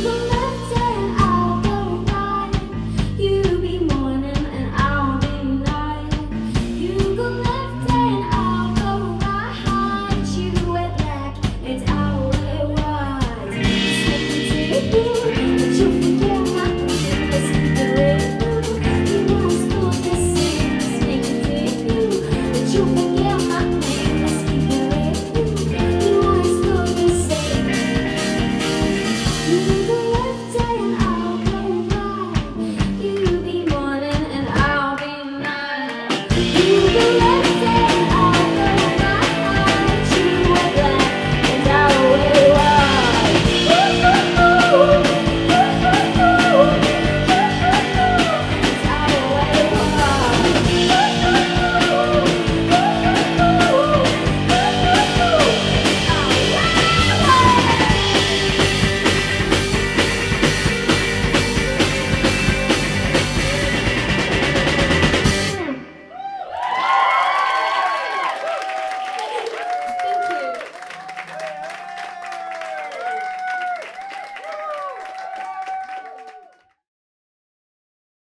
Ooh. You belong.